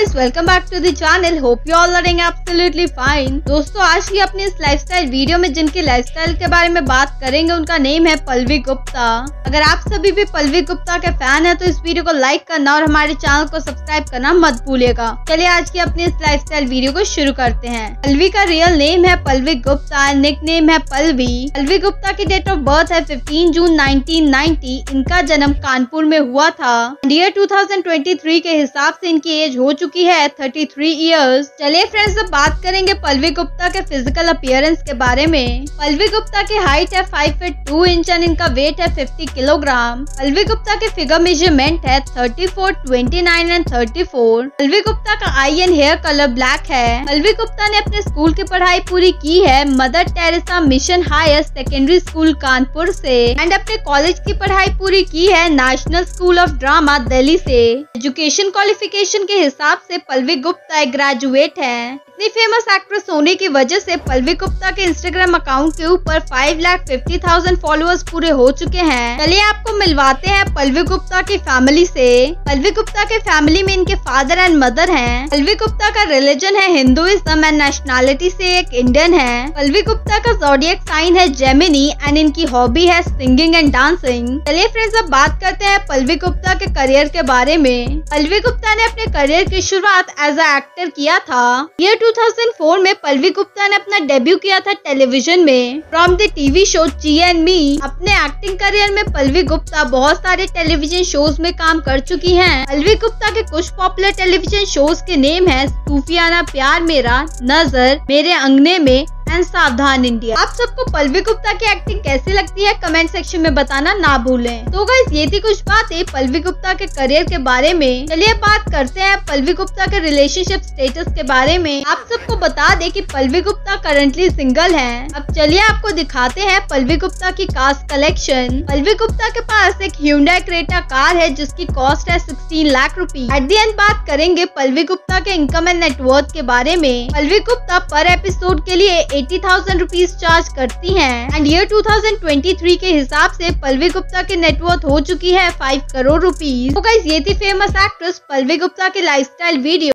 Guys welcome back to the channel hope you all are absolutely fine दोस्तों, आज की अपनी इस लाइफस्टाइल वीडियो में जिनकी लाइफस्टाइल के बारे में बात करेंगे, उनका नेम है पल्लवी गुप्ता। अगर आप सभी भी पल्लवी गुप्ता के फ़ैन है तो इस वीडियो को लाइक करना और हमारे चैनल को सब्सक्राइब करना मत भूलिएगा। चलिए, आज की अपनी इस लाइफ वीडियो को शुरू करते हैं। पल्लवी का रियल नेम है पल्लवी गुप्ता निक नेम है पल्लवी। पल्लवी गुप्ता की डेट ऑफ़ बर्थ है फिफ्टीन जून नाइनटीन इनका जन्म कानपुर में हुआ था। ईयर टू के हिसाब से इनकी एज हो चुकी है 33 इयर्स चलिए फ्रेंड्स अब बात करेंगे पल्लवी गुप्ता के फ़िज़िकल अपियरेंस के बारे में। पल्लवी गुप्ता की हाइट है 5 फीट 2 इंच एंड इनका वेट है 50 किलोग्राम पल्लवी गुप्ता के फिगर मेज़रमेंट है 34, 29 एंड 34 पल्लवी गुप्ता का eye and hair colour black है। पल्लवी गुप्ता ने अपने स्कूल की पढ़ाई पूरी की है Mother Teresa mission higher secondary school Kanpur से। एंड अपने कॉलेज की पढ़ाई पूरी की है national school of drama Delhi से। एजुकेशन क्वालिफिकेशन के हिसाब से पल्लवी गुप्ता एक ग्रेजुएट है। इतनी फ़ेमस एक्ट्रेस होने की वजह से पल्लवी गुप्ता के इंस्टाग्राम अकाउंट के ऊपर five lakh fifty thousand followers पूरे हो चुके हैं। चलिए आपको मिलवाते हैं पल्लवी गुप्ता की फैमिली से। पल्लवी गुप्ता के फैमिली में इनके फादर एंड मदर हैं। पल्लवी गुप्ता का रिलीजन है हिंदुइज्म एंड नेशनैलिटी से एक इंडियन है। पल्लवी गुप्ता का जोडियक साइन है जेमिनी एंड इनकी हॉबी है सिंगिंग एंड डांसिंग चलिए फ्रेंड्स अब बात करते हैं पल्लवी गुप्ता के करियर के बारे में। पल्लवी गुप्ता ने अपने करियर की शुरुआत एज अ एक्टर किया था। ईयर 2004 में पल्लवी गुप्ता ने अपना डेब्यू किया था टेलीविज़न में from the TV show G and me अपने एक्टिंग करियर में पल्लवी गुप्ता बहुत सारे टेलीविज़न शोज़ में काम कर चुकी हैं। पल्लवी गुप्ता के कुछ पॉपुलर टेलीविज़न शोज़ के नेम है, सूफियाना प्यार मेरा, नज़र मेरे अंगने में एंड सावधान इंडिया। आप सबको पलवी गुप्ता की एक्टिंग कैसी लगती है कमेंट सेक्शन में बताना ना भूलें। तो गाइस ये थी कुछ बातें पल्लवी गुप्ता के करियर के बारे में। चलिए बात करते हैं पल्लवी गुप्ता के रिलेशनशिप स्टेटस के बारे में। आप सबको बता दें कि पल्लवी गुप्ता करंटली सिंगल है। अब चलिए आपको दिखाते हैं पल्लवी गुप्ता की कास्ट कलेक्शन पल्लवी गुप्ता के पास एक ह्यूंडई क्रेटा कार है, जिसकी कॉस्ट है सिक्सटीन लाख रूपी एट दी एंड बात करेंगे पल्लवी गुप्ता के इनकम एंड नेटवर्थ के बारे में। पल्लवी गुप्ता पर एपिसोड के लिए एटी थाउज़ेंड रुपीज़ चार्ज करती हैं। एंड ईयर 2023 के हिसाब से पल्लवी गुप्ता की नेटवर्थ हो चुकी है फाइव करोड़ रुपीज़ तो ये थी फ़ेमस एक्ट्रेस पल्लवी गुप्ता की लाइफस्टाइल वीडियो